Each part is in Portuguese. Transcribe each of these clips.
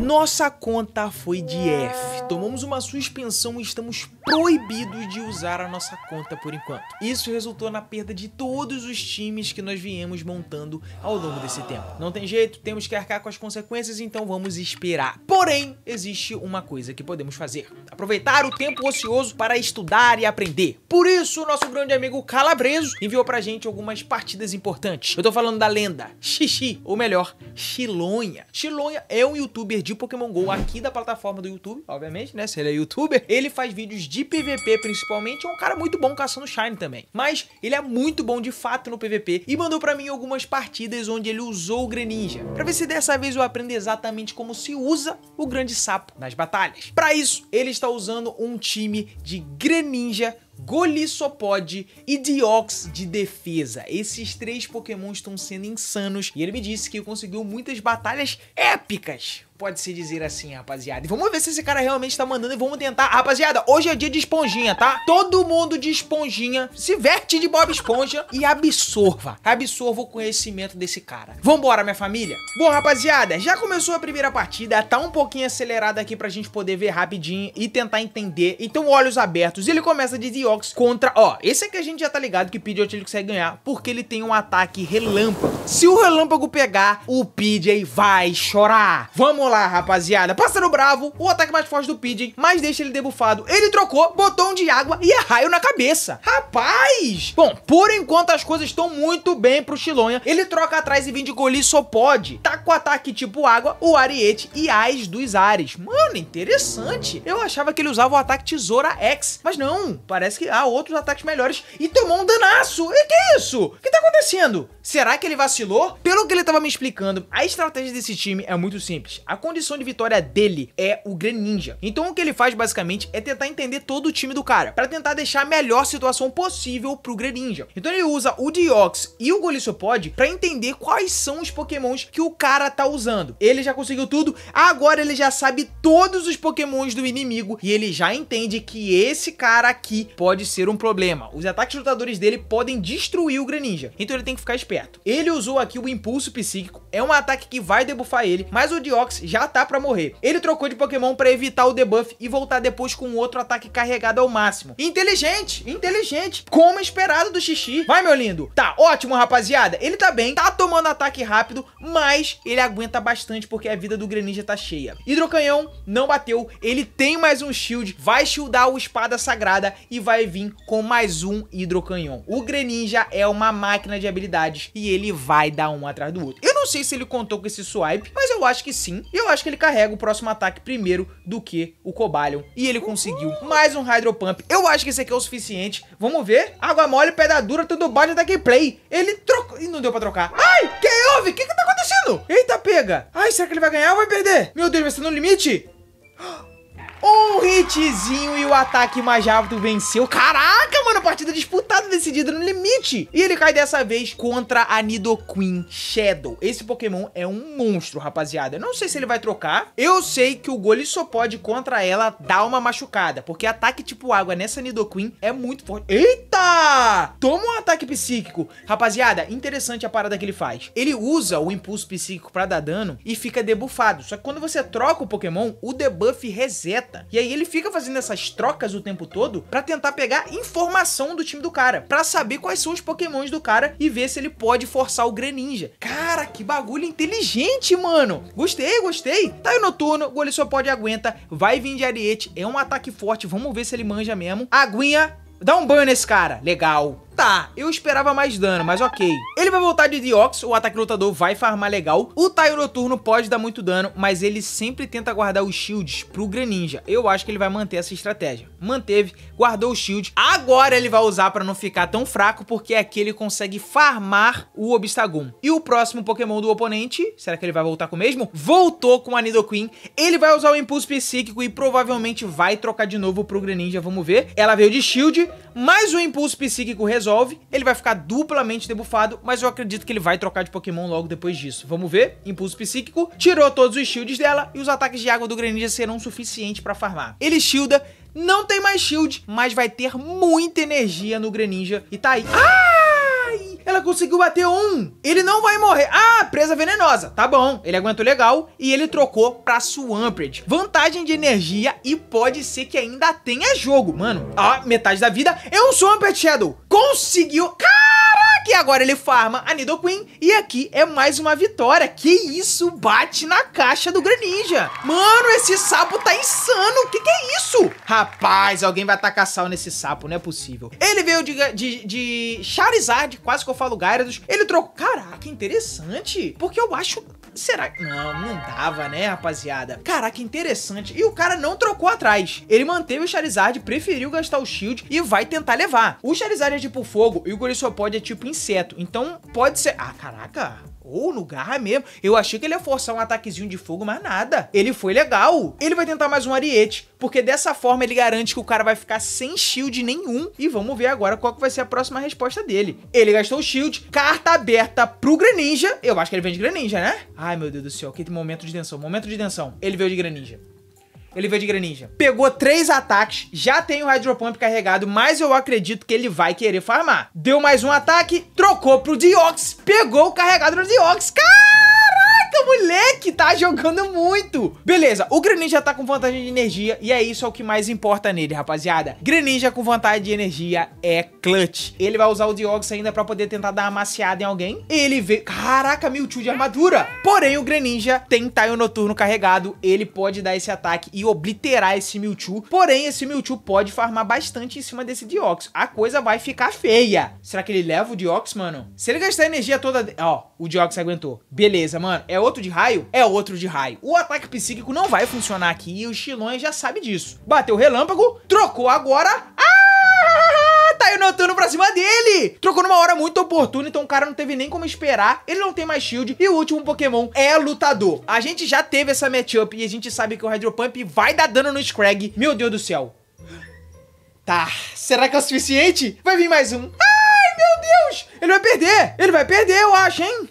Nossa conta foi de F. Tomamos uma suspensão e estamos proibidos de usar a nossa conta por enquanto. Isso resultou na perda de todos os times que nós viemos montando ao longo desse tempo. Não tem jeito, temos que arcar com as consequências, então vamos esperar. Porém, existe uma coisa que podemos fazer: aproveitar o tempo ocioso para estudar e aprender. Por isso, nosso grande amigo Calabreso enviou pra gente algumas partidas importantes. Eu tô falando da lenda Xixi, ou melhor, Chilonha. Chilonha é um youtuber de Pokémon GO aqui da plataforma do YouTube, obviamente, né? Se ele é youtuber, ele faz vídeos de PVP principalmente, é um cara muito bom caçando Shine também. Mas ele é muito bom de fato no PVP e mandou pra mim algumas partidas onde ele usou o Greninja, pra ver se dessa vez eu aprendo exatamente como se usa o grande sapo nas batalhas. Pra isso, ele está usando um time de Greninja Golisopod e Diox de defesa. Esses três Pokémon estão sendo insanos e ele me disse que conseguiu muitas batalhas épicas pode-se dizer assim, rapaziada. E vamos ver se esse cara realmente tá mandando e vamos tentar. Rapaziada, hoje é dia de esponjinha, tá? Todo mundo de esponjinha se verte de Bob Esponja e absorva. Absorva o conhecimento desse cara. Vambora, minha família? Bom, rapaziada, já começou a primeira partida. Tá um pouquinho acelerada aqui pra gente poder ver rapidinho e tentar entender. Então, olhos abertos. Ele começa de Diox contra... Ó, esse aqui a gente já tá ligado que o Pidgeot ele consegue ganhar porque ele tem um ataque relâmpago. Se o relâmpago pegar, o Pidgey vai chorar. Vamos lá, rapaziada. Pássaro bravo, o ataque mais forte do Pidgey, mas deixa ele debufado. Ele trocou, um de água e é raio na cabeça. Rapaz! Bom, por enquanto as coisas estão muito bem pro Chilonha. Ele troca atrás e vem de pode. Tá com ataque tipo água, o Ariete e Ais dos Ares. Mano, interessante. Eu achava que ele usava o ataque Tesoura X, mas não. Parece que há outros ataques melhores. E tomou um danaço. E que isso? O que tá acontecendo? Será que ele vacilou? Pelo que ele tava me explicando, a estratégia desse time é muito simples. A condição de vitória dele é o Greninja. Então o que ele faz basicamente é tentar entender todo o time do cara, para tentar deixar a melhor situação possível pro Greninja. Então ele usa o Deox e o Golisopod para entender quais são os pokémons que o cara tá usando. Ele já conseguiu tudo, agora ele já sabe todos os pokémons do inimigo e ele já entende que esse cara aqui pode ser um problema. Os ataques lutadores dele podem destruir o Greninja, então ele tem que ficar esperto. Ele usou aqui o Impulso Psíquico, é um ataque que vai debuffar ele, mas o Já tá pra morrer. Ele trocou de Pokémon pra evitar o debuff e voltar depois com outro ataque carregado ao máximo. Inteligente, inteligente, como esperado do Xixi. Vai, meu lindo. Tá, ótimo, rapaziada. Ele tá bem, tá tomando ataque rápido, mas ele aguenta bastante porque a vida do Greninja tá cheia. Hidrocanhão não bateu, ele tem mais um shield, vai shieldar o Espada Sagrada e vai vir com mais um Hidrocanhão. O Greninja é uma máquina de habilidades e ele vai dar um atrás do outro. Eu não sei se ele contou com esse swipe, mas eu acho que sim. E eu acho que ele carrega o próximo ataque primeiro do que o Cobalion. E ele conseguiu mais um Hydro Pump. Eu acho que esse aqui é o suficiente. Vamos ver. Água mole, pedra dura, tudo bate da gameplay. Ele trocou... e não deu pra trocar. Ai, que houve? O que que tá acontecendo? Eita, pega. Ai, será que ele vai ganhar ou vai perder? Meu Deus, vai ser no limite? Um hitzinho e o ataque mais rápido venceu. Caraca, mano, partida disputada, decidida no limite. E ele cai dessa vez contra a Nidoqueen Shadow. Esse Pokémon é um monstro, rapaziada. Eu não sei se ele vai trocar. Eu sei que o Golisopod contra ela dá uma machucada, porque ataque tipo água nessa Nidoqueen é muito forte. Eita! Toma um ataque psíquico. Rapaziada, interessante a parada que ele faz. Ele usa o impulso psíquico pra dar dano e fica debuffado. Só que quando você troca o Pokémon, o debuff reseta e aí ele fica fazendo essas trocas o tempo todo para tentar pegar informação do time do cara, para saber quais são os pokémons do cara e ver se ele pode forçar o Greninja. Cara, que bagulho inteligente, mano. Gostei, gostei. Tá o Noturno, o só pode aguenta, vai vir de Ariete, é um ataque forte, vamos ver se ele manja mesmo. Aguinha, dá um banho nesse cara. Legal tá, eu esperava mais dano, mas ok. Ele vai voltar de Deox, o ataque lutador vai farmar legal. O Taio Noturno pode dar muito dano, mas ele sempre tenta guardar os shields pro Greninja. Eu acho que ele vai manter essa estratégia. Manteve, guardou o shield. Agora ele vai usar pra não ficar tão fraco, porque aqui ele consegue farmar o Obstagoon. E o próximo Pokémon do oponente, será que ele vai voltar com o mesmo? Voltou com a Nidoqueen. Ele vai usar o Impulso Psíquico e provavelmente vai trocar de novo pro Greninja, vamos ver. Ela veio de shield, mas o Impulso Psíquico resolve resolve, ele vai ficar duplamente debufado, mas eu acredito que ele vai trocar de Pokémon logo depois disso. Vamos ver, Impulso Psíquico, tirou todos os shields dela e os ataques de água do Greninja serão suficientes pra farmar. Ele shielda, não tem mais shield, mas vai ter muita energia no Greninja e tá aí. Ai! Ela conseguiu bater um. Ele não vai morrer. Ah, presa venenosa. Tá bom. Ele aguentou legal e ele trocou pra Swampert. Vantagem de energia e pode ser que ainda tenha jogo. Mano, ó, metade da vida é um Swampert Shadow. Conseguiu. Caraca, e agora ele farma a Nidoqueen. E aqui é mais uma vitória. Que isso? Bate na caixa do Greninja. Mano, esse sapo tá insano. Que que é isso? Rapaz, alguém vai tacar sal nesse sapo. Não é possível. Ele veio de, de, de Charizard, quase que eu falo Gyarados. Ele trocou... Caraca, interessante. Porque eu acho Será que... Não, não dava, né, rapaziada? Caraca, interessante. E o cara não trocou atrás. Ele manteve o Charizard, preferiu gastar o Shield e vai tentar levar. O Charizard é tipo fogo e o Gorissopod é tipo inseto. Então, pode ser... Ah, caraca. Ou no garra mesmo. Eu achei que ele ia forçar um ataquezinho de fogo, mas nada. Ele foi legal. Ele vai tentar mais um ariete, porque dessa forma ele garante que o cara vai ficar sem shield nenhum. E vamos ver agora qual que vai ser a próxima resposta dele. Ele gastou o shield, carta aberta pro Greninja. Eu acho que ele vem de Greninja, né? Ai, meu Deus do céu, que momento de tensão, momento de tensão. Ele veio de Greninja. Ele veio de Greninja. Pegou três ataques, já tem o Hydro Pump carregado, mas eu acredito que ele vai querer farmar. Deu mais um ataque, trocou pro Diox, pegou o carregado do Diox. Caraca, moleque, tá jogando muito. Beleza, o Greninja tá com vantagem de energia e é isso é o que mais importa nele, rapaziada. Greninja com vantagem de energia é clutch. Ele vai usar o Diox ainda pra poder tentar dar uma maciada em alguém. Ele vê... Caraca, Mewtwo de armadura. Porém, o Greninja tem Taio Noturno carregado. Ele pode dar esse ataque e obliterar esse Mewtwo. Porém, esse Mewtwo pode farmar bastante em cima desse Diox. A coisa vai ficar feia. Será que ele leva o Diox, mano? Se ele gastar energia toda... Ó, o Diox aguentou. Beleza, mano. É outro de raio? É outro de raio. O ataque psíquico não vai funcionar aqui e o Shilon já sabe disso. Bateu o relâmpago, trocou agora. Ah! Tá aí o Noturno pra cima dele! Trocou numa hora muito oportuna, então o cara não teve nem como esperar. Ele não tem mais shield. E o último Pokémon é lutador. A gente já teve essa matchup e a gente sabe que o Hydro Pump vai dar dano no Scrag. Meu Deus do céu. Tá, será que é o suficiente? Vai vir mais um. Ai, meu Deus! Ele vai perder! Ele vai perder, eu acho, hein?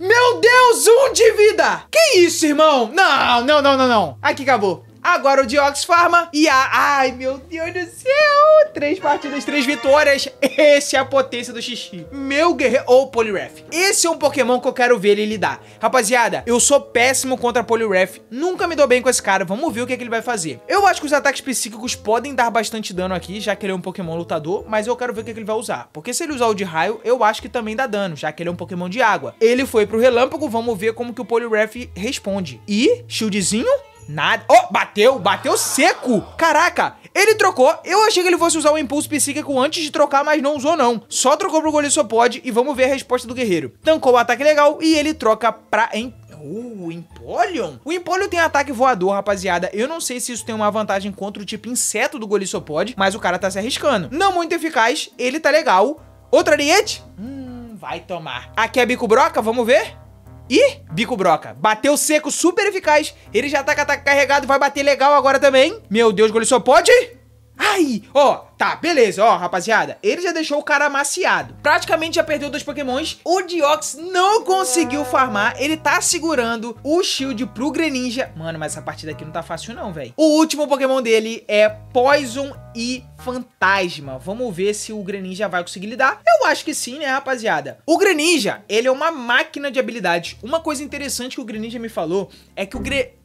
Meu Deus, um de vida! Que isso, irmão? Não, não, não, não, não. Aqui acabou. Agora o Diox farma e a... Ai, meu Deus do céu! Três partidas, três vitórias. Esse é a potência do xixi. Meu guerreiro... Ou oh, Poliwrath. Esse é um Pokémon que eu quero ver ele lidar. Rapaziada, eu sou péssimo contra Poliwrath. Nunca me dou bem com esse cara. Vamos ver o que, é que ele vai fazer. Eu acho que os ataques psíquicos podem dar bastante dano aqui, já que ele é um Pokémon lutador. Mas eu quero ver o que, é que ele vai usar. Porque se ele usar o de raio, eu acho que também dá dano, já que ele é um Pokémon de água. Ele foi pro relâmpago. Vamos ver como que o Poliwrath responde. E, shieldzinho... Nada. Oh, bateu, bateu seco. Caraca, ele trocou. Eu achei que ele fosse usar o impulso psíquico antes de trocar, mas não usou não. Só trocou pro Golissopod e vamos ver a resposta do guerreiro. Tancou o ataque legal e ele troca pra... Em... Uh, Empoleon? O Empoleon tem ataque voador, rapaziada. Eu não sei se isso tem uma vantagem contra o tipo inseto do Golissopod, mas o cara tá se arriscando. Não muito eficaz, ele tá legal. Outra Ariete? Hum, vai tomar. Aqui é Bico Broca, vamos ver? Ih, bico broca. Bateu seco, super eficaz. Ele já tá com ataque carregado, vai bater legal agora também. Meu Deus, ele só pode... Ai, ó, Tá, beleza, ó, rapaziada. Ele já deixou o cara amaciado. Praticamente já perdeu dois pokémons. O Diox não conseguiu farmar. Ele tá segurando o shield pro Greninja. Mano, mas essa partida aqui não tá fácil não, velho. O último pokémon dele é Poison e Fantasma. Vamos ver se o Greninja vai conseguir lidar. Eu acho que sim, né, rapaziada? O Greninja, ele é uma máquina de habilidades. Uma coisa interessante que o Greninja me falou é que o Gre...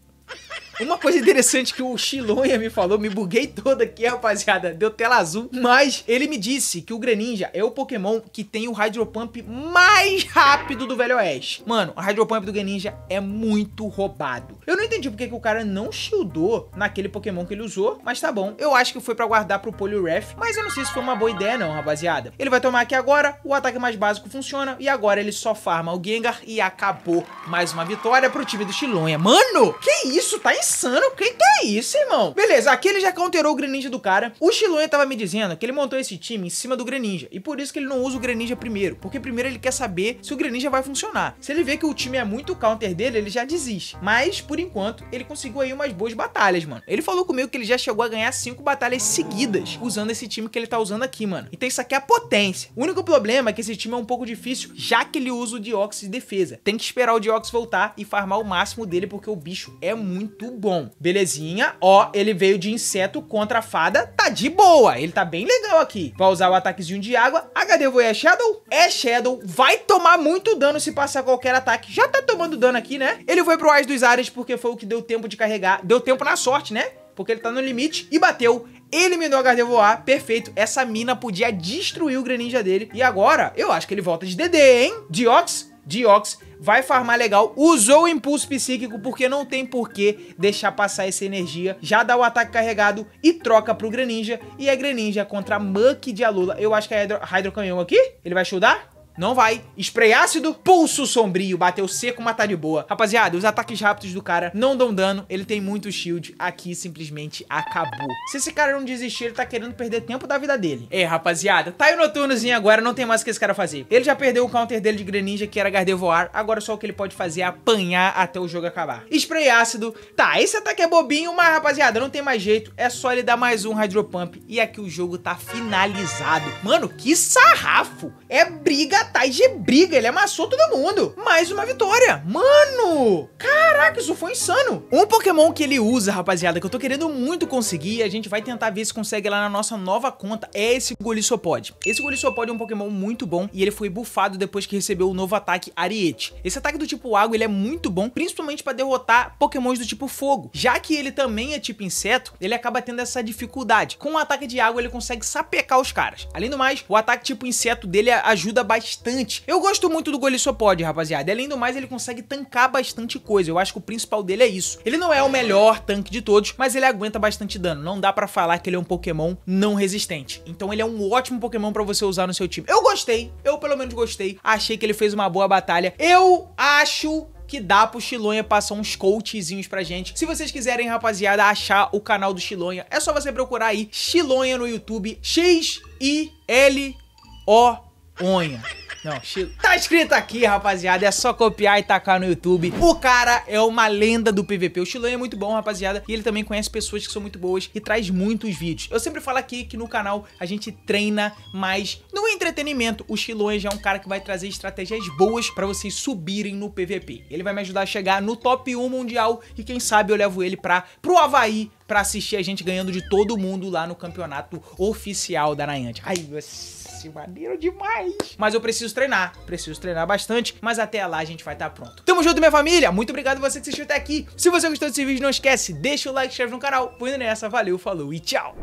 Uma coisa interessante que o Shilonha me falou, me buguei todo aqui, rapaziada, deu tela azul, mas ele me disse que o Greninja é o Pokémon que tem o Hydro Pump mais rápido do Velho Oeste. Mano, o Hydro Pump do Greninja é muito roubado. Eu não entendi porque que o cara não shieldou naquele Pokémon que ele usou, mas tá bom. Eu acho que foi pra guardar pro Poliwrath, mas eu não sei se foi uma boa ideia não, rapaziada. Ele vai tomar aqui agora, o ataque mais básico funciona, e agora ele só farma o Gengar e acabou mais uma vitória pro time do Shilonha. Mano, que isso? Tá insano insano. Que que é isso, irmão? Beleza, aqui ele já counterou o Greninja do cara. O Shiloh tava me dizendo que ele montou esse time em cima do Greninja. E por isso que ele não usa o Greninja primeiro. Porque primeiro ele quer saber se o Greninja vai funcionar. Se ele vê que o time é muito counter dele, ele já desiste. Mas, por enquanto, ele conseguiu aí umas boas batalhas, mano. Ele falou comigo que ele já chegou a ganhar cinco batalhas seguidas usando esse time que ele tá usando aqui, mano. Então isso aqui é a potência. O único problema é que esse time é um pouco difícil, já que ele usa o Diox de defesa. Tem que esperar o Diox voltar e farmar o máximo dele, porque o bicho é muito bom. Belezinha, ó, ele veio de inseto contra a fada, tá de boa. Ele tá bem legal aqui. Vai usar o ataquezinho de água. HD é Shadow? É Shadow. Vai tomar muito dano se passar qualquer ataque. Já tá tomando dano aqui, né? Ele foi pro Ais dos Ares porque foi o que deu tempo de carregar. Deu tempo na sorte, né? Porque ele tá no limite e bateu. Eliminou a Gardevoir, perfeito. Essa mina podia destruir o Greninja dele. E agora, eu acho que ele volta de DD, hein? Diox, Diox, vai farmar legal, usou o impulso psíquico porque não tem porquê deixar passar essa energia, já dá o ataque carregado e troca pro Greninja, e é Greninja contra Muck de Alula. Eu acho que é Hydro, Hydro Canhão aqui, ele vai shieldar? Não vai. Spray ácido, pulso sombrio, bateu seco, matar de boa. Rapaziada, os ataques rápidos do cara não dão dano, ele tem muito shield, aqui simplesmente acabou. Se esse cara não desistir, ele tá querendo perder tempo da vida dele. É, rapaziada, tá aí o noturnozinho agora, não tem mais o que esse cara fazer. Ele já perdeu o counter dele de Greninja, que era Gardevoir, agora só o que ele pode fazer é apanhar até o jogo acabar. Spray ácido, tá, esse ataque é bobinho, mas rapaziada, não tem mais jeito, é só ele dar mais um Hydro Pump e aqui o jogo tá finalizado. Mano, que sarrafo! É briga atrás de briga, ele amassou todo mundo. Mais uma vitória. Mano, caraca, isso foi insano. Um Pokémon que ele usa, rapaziada, que eu tô querendo muito conseguir, a gente vai tentar ver se consegue lá na nossa nova conta, é esse Golisopod. Esse Golisopod é um Pokémon muito bom e ele foi bufado depois que recebeu o novo ataque Ariete. Esse ataque do tipo água, ele é muito bom, principalmente para derrotar Pokémons do tipo fogo. Já que ele também é tipo inseto, ele acaba tendo essa dificuldade. Com o ataque de água, ele consegue sapecar os caras. Além do mais, o ataque tipo inseto dele ajuda bastante. Eu gosto muito do Golisopod, rapaziada. Além do mais, ele consegue tancar bastante coisa. Eu acho que o principal dele é isso. Ele não é o melhor tanque de todos, mas ele aguenta bastante dano. Não dá pra falar que ele é um Pokémon não resistente. Então ele é um ótimo Pokémon pra você usar no seu time. Eu gostei, eu pelo menos gostei. Achei que ele fez uma boa batalha. Eu acho que dá pro Chilonha passar uns coachzinhos pra gente. Se vocês quiserem, rapaziada, achar o canal do Chilonha, é só você procurar aí Chilonha no YouTube. X-I-L-O-Onha. Não, tá escrito aqui, rapaziada. É só copiar e tacar no YouTube. O cara é uma lenda do PVP. O Chilan é muito bom, rapaziada. E ele também conhece pessoas que são muito boas e traz muitos vídeos. Eu sempre falo aqui que no canal a gente treina mais no entretenimento. O Chilan já é um cara que vai trazer estratégias boas pra vocês subirem no PVP. Ele vai me ajudar a chegar no top 1 mundial e quem sabe eu levo ele pra, pro Havaí pra assistir a gente ganhando de todo mundo lá no campeonato oficial da Niantic. Ai, meu maneiro demais. Mas eu preciso treinar, preciso treinar bastante, mas até lá a gente vai estar tá pronto. Tamo junto, minha família. Muito obrigado você que assistiu até aqui. Se você gostou desse vídeo, não esquece, deixa o like, se inscreve no canal. Põe nessa, valeu, falou e tchau.